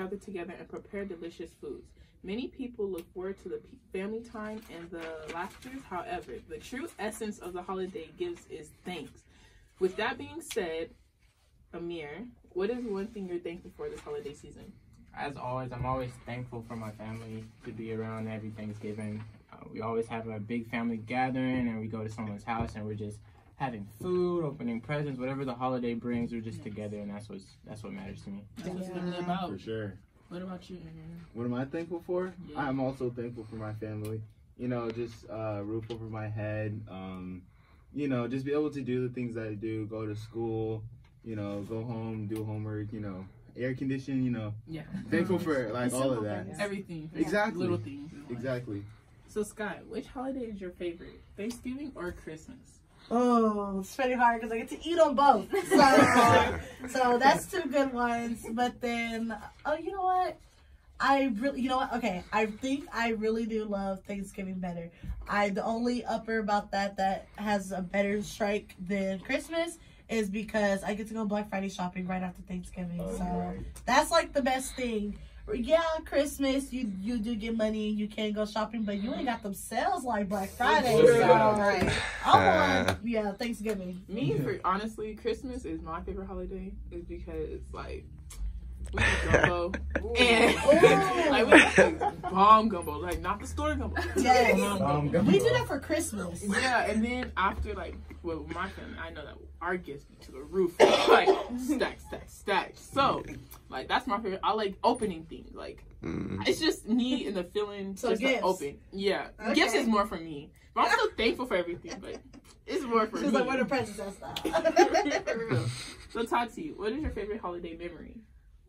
gather together and prepare delicious foods. Many people look forward to the family time and the laughters. However, the true essence of the holiday gives is thanks. With that being said, Amir, what is one thing you're thankful for this holiday season? As always, I'm always thankful for my family to be around every Thanksgiving. Uh, we always have a big family gathering, and we go to someone's house, and we're just having food, opening presents, whatever the holiday brings. We're just together, and that's what's that's what matters to me. That's what it's really about. For sure. What about you, Amir? What am I thankful for? Yeah. I'm also thankful for my family. You know, just uh, roof over my head. Um, you know, just be able to do the things that I do. Go to school. You know, go home, do homework. You know, air conditioning, You know, Yeah. thankful for like all of that. things. Everything. Exactly. Little things. Exactly. So, Sky, which holiday is your favorite? Thanksgiving or Christmas? Oh, it's pretty hard because I get to eat on both. So, so that's two good ones. But then, oh, you know what? I really, you know what? Okay, I think I really do love Thanksgiving better. I the only upper about that that has a better strike than Christmas is because I get to go Black Friday shopping right after Thanksgiving. Oh, so right. that's like the best thing. Yeah, Christmas you you do get money, you can go shopping, but you ain't got them sales like Black Friday. True. So Right. I want yeah Thanksgiving. Me, for honestly, Christmas is my favorite holiday. Is because like we eat gumbo and like we eat like, bomb gumbo, like not the store gumbo. Yes. Bomb Um, gumbo. We do that for Christmas. Yeah, and then after like well, my family, I know that our gifts be to the roof, like stack, stack, stack. So, like that's my favorite. I like opening things. Like Mm. it's just me and the feeling So just to gifts. open. Yeah, Okay. gifts is more for me, but I'm still thankful for everything. But it's more for She's me. like, where the presents and For real. So Tati, what is your favorite holiday memory?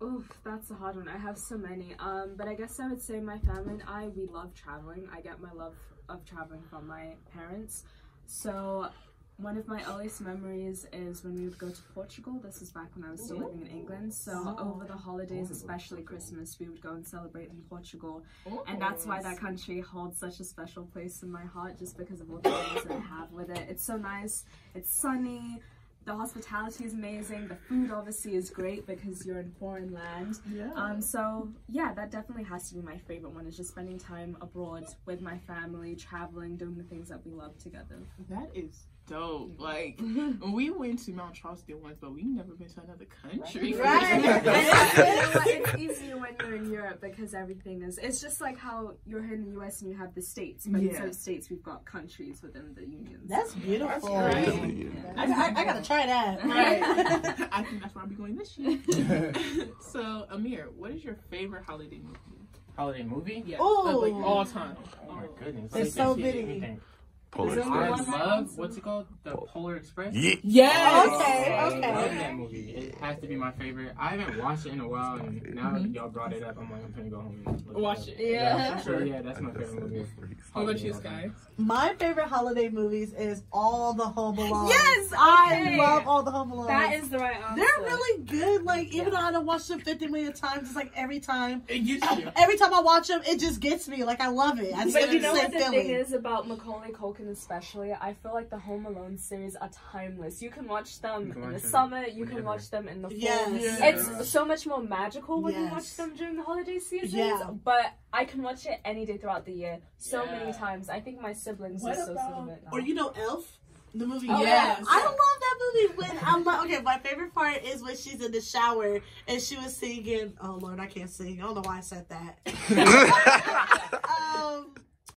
Oof, that's a hard one. I have so many. Um, but I guess I would say my family and I, we love traveling. I get my love of traveling from my parents. So one of my earliest memories is when we would go to Portugal. This is back when I was still living in England. So over the holidays, especially Christmas, we would go and celebrate in Portugal. And that's why that country holds such a special place in my heart, just because of all the things that I have with it. It's so nice. It's sunny. The hospitality is amazing. The food obviously is great because you're in foreign land. Yeah. Um, so yeah, that definitely has to be my favorite one. Is just spending time abroad with my family, traveling, doing the things that we love together. that is dope. Like we went to Mount Charleston once, but we've never been to another country. Right. And it's, you know what, it's easier when you're in Europe because everything is. It's just like how you're here in the US and you have the states, but Yeah. instead of states, we've got countries within the union. That's beautiful. That's great. I, I, I gotta try that. Right. I think that's where I'll be going this year. so, Amir, what is your favorite holiday movie? Holiday movie? Yeah. Ooh. of, like all time. Oh my goodness. It's Let me so see, many. Let me think. Polar Is I Express. love what's it called? The Polar Express. Yeah. Yes. Okay, I okay. love that movie. It has to be my favorite. I haven't watched it in a while, and now Mhm. y'all brought it up. I'm like, I'm gonna go home and look Watch up. it. Yeah. for sure. Yeah, that's my favorite movie. How about you, Sky? My favorite holiday movies is all the Home Alone. Yes, I okay. love all the Home Alone. That is the right answer. They're really good. Like even though I don't watch them 50 million times, it's like every time, It gets you. every time I watch them, it just gets me. Like I love it. I just But get you the know same what the feeling. thing is about Macaulay Culkin especially? I feel like the Home Alone series are timeless. You can watch them can in the watch them summer, you can watch them in the fall. Yes. It's so much more magical when you watch them during the holiday seasons. Yeah. But I can watch it any day throughout the year. So Yeah. many times. I think my siblings What are so about- sick of it now. Or you know Elf? The movie. Oh, yes. I love that movie when I'm like, okay, my favorite part is when she's in the shower and she was singing. Oh Lord, I can't sing. I don't know why I said that. Um,